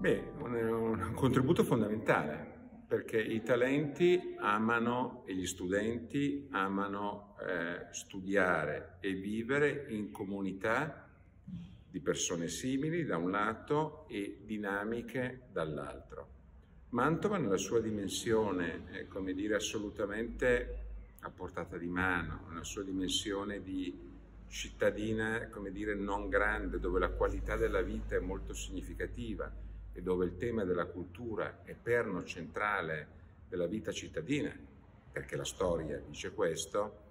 Beh, un, un contributo fondamentale perché i talenti amano e gli studenti amano eh, studiare e vivere in comunità di persone simili da un lato e dinamiche dall'altro. Mantova nella sua dimensione, eh, come dire, assolutamente a portata di mano, nella sua dimensione di cittadina, come dire, non grande, dove la qualità della vita è molto significativa e dove il tema della cultura è perno centrale della vita cittadina, perché la storia dice questo,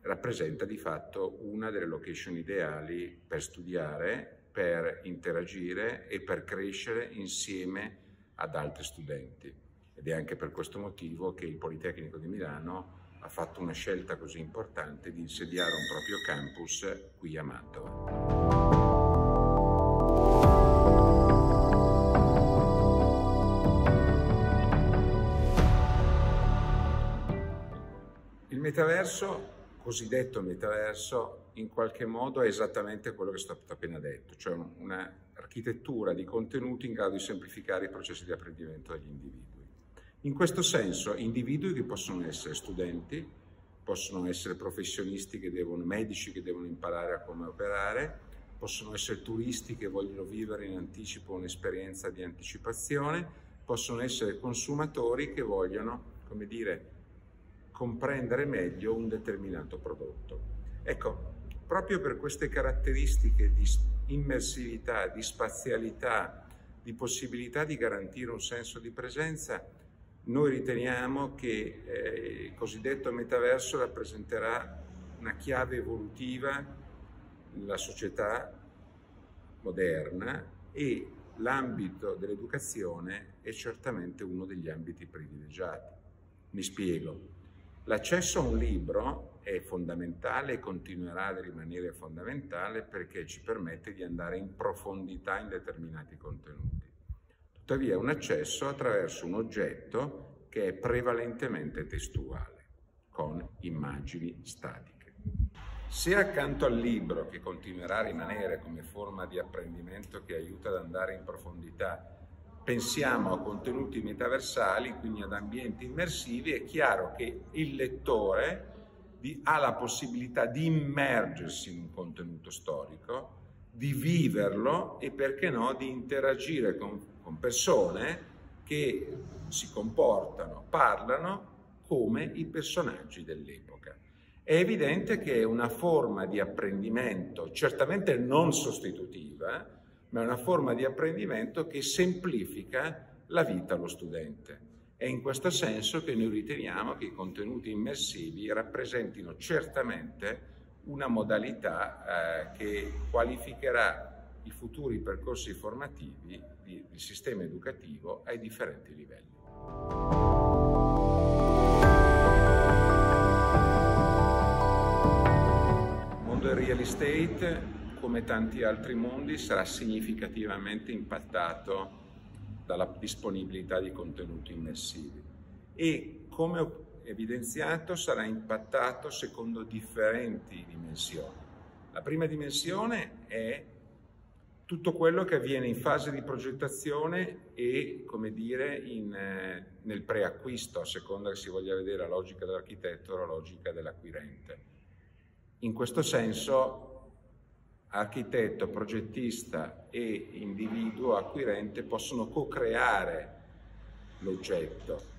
rappresenta di fatto una delle location ideali per studiare, per interagire e per crescere insieme ad altri studenti. Ed è anche per questo motivo che il Politecnico di Milano ha fatto una scelta così importante di insediare un proprio campus qui a Mantova. Metaverso, cosiddetto metaverso, in qualche modo è esattamente quello che è stato appena detto, cioè un'architettura di contenuti in grado di semplificare i processi di apprendimento degli individui. In questo senso, individui che possono essere studenti, possono essere professionisti che devono, medici che devono imparare a come operare, possono essere turisti che vogliono vivere in anticipo un'esperienza di anticipazione, possono essere consumatori che vogliono, come dire, comprendere meglio un determinato prodotto. Ecco, proprio per queste caratteristiche di immersività, di spazialità, di possibilità di garantire un senso di presenza, noi riteniamo che eh, il cosiddetto metaverso rappresenterà una chiave evolutiva nella società moderna e l'ambito dell'educazione è certamente uno degli ambiti privilegiati. Mi spiego. L'accesso a un libro è fondamentale e continuerà a rimanere fondamentale perché ci permette di andare in profondità in determinati contenuti tuttavia è un accesso attraverso un oggetto che è prevalentemente testuale, con immagini statiche. Se accanto al libro, che continuerà a rimanere come forma di apprendimento che aiuta ad andare in profondità, pensiamo a contenuti metaversali, quindi ad ambienti immersivi, è chiaro che il lettore ha la possibilità di immergersi in un contenuto storico, di viverlo e perché no di interagire con con persone che si comportano, parlano come i personaggi dell'epoca. È evidente che è una forma di apprendimento, certamente non sostitutiva, ma è una forma di apprendimento che semplifica la vita allo studente. È in questo senso che noi riteniamo che i contenuti immersivi rappresentino certamente una modalità eh, che qualificherà i futuri percorsi formativi del sistema educativo ai differenti livelli. Mondo real estate, come tanti altri mondi, sarà significativamente impattato dalla disponibilità di contenuti immersivi e, come ho evidenziato, sarà impattato secondo differenti dimensioni. La prima dimensione è tutto quello che avviene in fase di progettazione e, come dire, in, eh, nel preacquisto, a seconda che si voglia vedere la logica dell'architetto o la logica dell'acquirente. In questo senso, architetto, progettista e individuo acquirente possono co-creare l'oggetto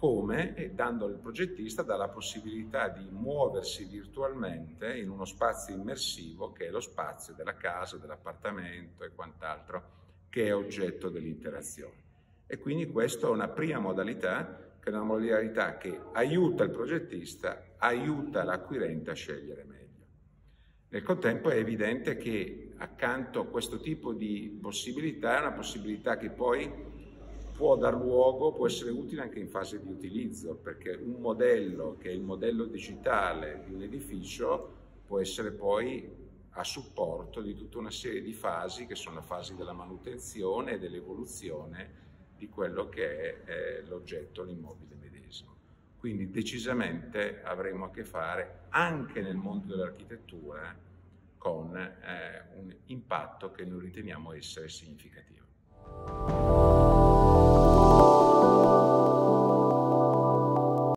come dando al progettista dà la possibilità di muoversi virtualmente in uno spazio immersivo che è lo spazio della casa, dell'appartamento e quant'altro che è oggetto dell'interazione. E quindi questa è una prima modalità, che è una modalità che aiuta il progettista, aiuta l'acquirente a scegliere meglio. Nel contempo è evidente che accanto a questo tipo di possibilità è una possibilità che poi può dar luogo, può essere utile anche in fase di utilizzo, perché un modello che è il modello digitale di un edificio può essere poi a supporto di tutta una serie di fasi che sono fasi della manutenzione e dell'evoluzione di quello che è eh, l'oggetto, l'immobile medesimo. Quindi decisamente avremo a che fare anche nel mondo dell'architettura con eh, un impatto che noi riteniamo essere significativo.